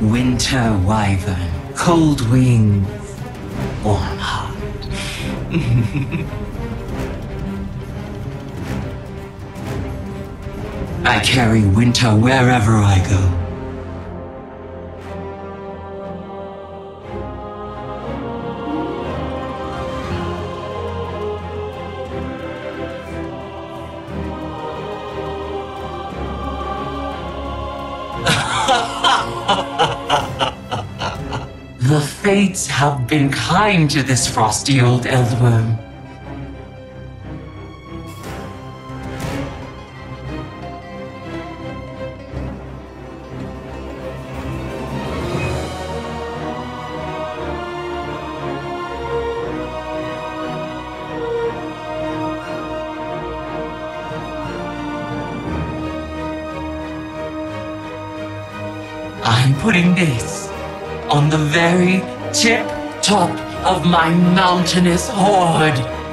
Winter wyvern, cold wings, warm heart. I carry winter wherever I go. The fates have been kind to this frosty old Eldwurm. I'm putting this on the very tip top of my mountainous hoard.